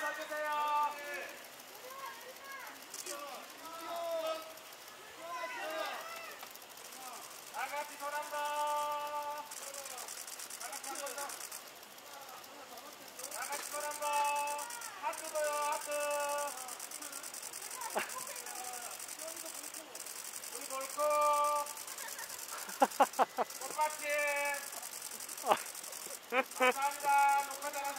잘 계세요. 다 같이 돌한다. 다 같이 돌한다. 다 하트도요, 하트. 우리 볼코. 똑같이. 감사합니다. 녹화 잘